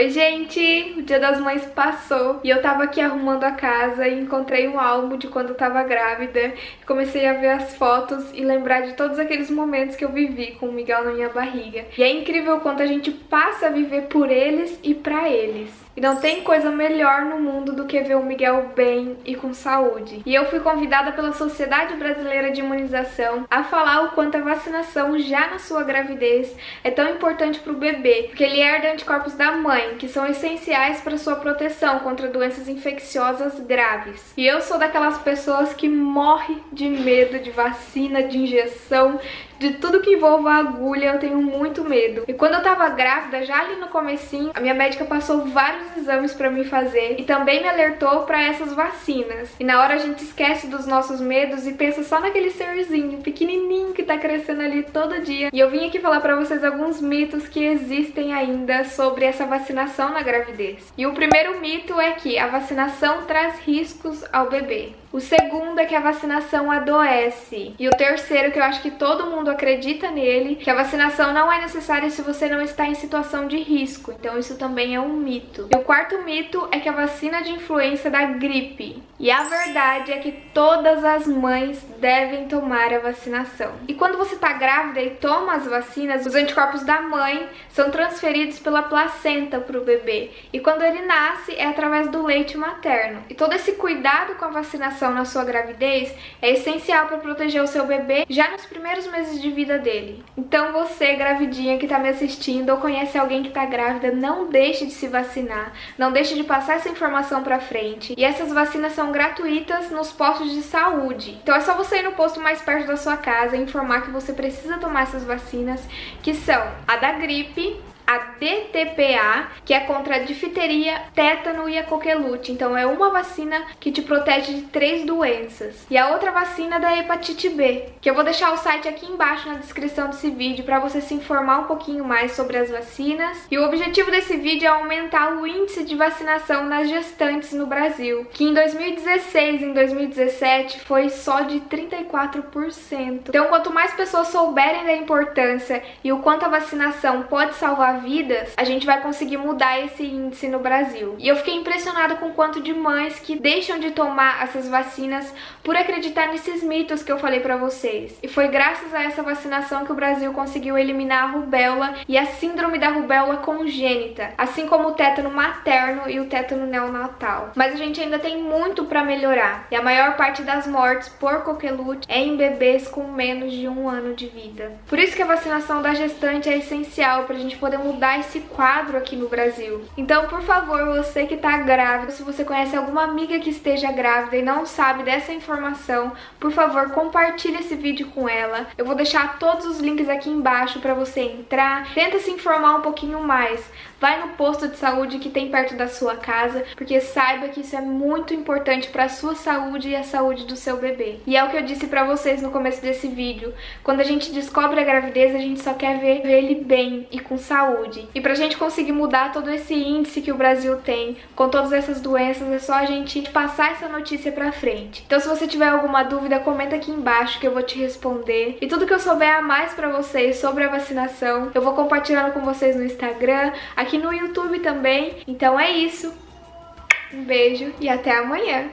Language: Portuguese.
Oi, gente! O Dia das Mães passou e eu tava aqui arrumando a casa e encontrei um álbum de quando eu tava grávida. Comecei a ver as fotos e lembrar de todos aqueles momentos que eu vivi com o Miguel na minha barriga. E é incrível quanto a gente passa a viver por eles e pra eles. E não tem coisa melhor no mundo do que ver o Miguel bem e com saúde. E eu fui convidada pela Sociedade Brasileira de Imunização a falar o quanto a vacinação já na sua gravidez é tão importante para o bebê, porque ele herda anticorpos da mãe, que são essenciais para sua proteção contra doenças infecciosas graves. E eu sou daquelas pessoas que morre de medo de vacina, de injeção, de tudo que envolva agulha, eu tenho muito medo. E quando eu tava grávida, já ali no comecinho, a minha médica passou vários exames para me fazer e também me alertou para essas vacinas. E na hora a gente esquece dos nossos medos e pensa só naquele serzinho pequenininho que tá crescendo ali todo dia. E eu vim aqui falar para vocês alguns mitos que existem ainda sobre essa vacinação na gravidez. E o primeiro mito é que a vacinação traz riscos ao bebê. O segundo é que a vacinação adoece. E o terceiro, que eu acho que todo mundo acredita nele, que a vacinação não é necessária se você não está em situação de risco. Então isso também é um mito. E o quarto mito é que a vacina de influenza dá gripe. E a verdade é que todas as mães devem tomar a vacinação. E quando você está grávida e toma as vacinas, os anticorpos da mãe são transferidos pela placenta para o bebê. E quando ele nasce, é através do leite materno. E todo esse cuidado com a vacinação na sua gravidez é essencial para proteger o seu bebê já nos primeiros meses de vida dele. Então você, gravidinha que está me assistindo ou conhece alguém que está grávida, não deixe de se vacinar, não deixe de passar essa informação para frente. E essas vacinas são gratuitas nos postos de saúde. Então é só você ir no posto mais perto da sua casa e informar que você precisa tomar essas vacinas, que são a da gripe, a DTPA, que é contra a difteria, tétano e a coqueluche. Então é uma vacina que te protege de três doenças. E a outra vacina é da hepatite B, que eu vou deixar o site aqui embaixo na descrição desse vídeo para você se informar um pouquinho mais sobre as vacinas. E o objetivo desse vídeo é aumentar o índice de vacinação nas gestantes no Brasil, que em 2016 e em 2017 foi só de 34%. Então quanto mais pessoas souberem da importância e o quanto a vacinação pode salvar vidas, a gente vai conseguir mudar esse índice no Brasil. E eu fiquei impressionada com o quanto de mães que deixam de tomar essas vacinas por acreditar nesses mitos que eu falei para vocês. E foi graças a essa vacinação que o Brasil conseguiu eliminar a rubéola e a síndrome da rubéola congênita, assim como o tétano materno e o tétano neonatal. Mas a gente ainda tem muito para melhorar. E a maior parte das mortes por coqueluche é em bebês com menos de um ano de vida. Por isso que a vacinação da gestante é essencial para a gente poder esse quadro aqui no Brasil. Então, por favor, você que tá grávida, se você conhece alguma amiga que esteja grávida e não sabe dessa informação, por favor, compartilhe esse vídeo com ela. Eu vou deixar todos os links aqui embaixo para você entrar. Tenta se informar um pouquinho mais. Vai no posto de saúde que tem perto da sua casa, porque saiba que isso é muito importante para a sua saúde e a saúde do seu bebê. E é o que eu disse para vocês no começo desse vídeo. Quando a gente descobre a gravidez, a gente só quer ver ele bem e com saúde. E pra gente conseguir mudar todo esse índice que o Brasil tem com todas essas doenças, é só a gente passar essa notícia pra frente. Então se você tiver alguma dúvida, comenta aqui embaixo que eu vou te responder. E tudo que eu souber a mais pra vocês sobre a vacinação, eu vou compartilhando com vocês no Instagram, aqui no YouTube também. Então é isso. Um beijo e até amanhã.